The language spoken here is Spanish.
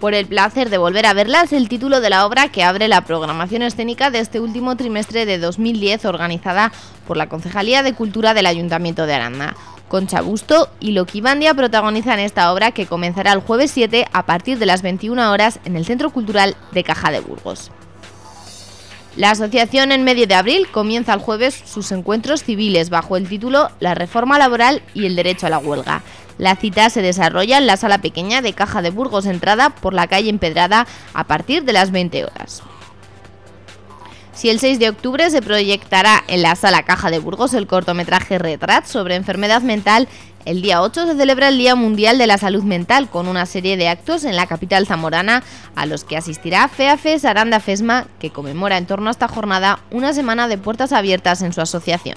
Por el placer de volver a verla es el título de la obra que abre la programación escénica de este último trimestre de 2010 organizada por la Concejalía de Cultura del Ayuntamiento de Aranda. Concha Busto y Loki Bandia protagonizan esta obra que comenzará el jueves 7 a partir de las 21 horas en el Centro Cultural de Caja de Burgos. La asociación en medio de abril comienza el jueves sus encuentros civiles bajo el título La reforma laboral y el derecho a la huelga. La cita se desarrolla en la sala pequeña de Caja de Burgos, entrada por la calle Empedrada a partir de las 20 horas. Si el 6 de octubre se proyectará en la sala Caja de Burgos el cortometraje Retrat sobre enfermedad mental, el día 8 se celebra el Día Mundial de la Salud Mental con una serie de actos en la capital zamorana a los que asistirá FEAFES Aranda Fesma, que conmemora en torno a esta jornada una semana de puertas abiertas en su asociación.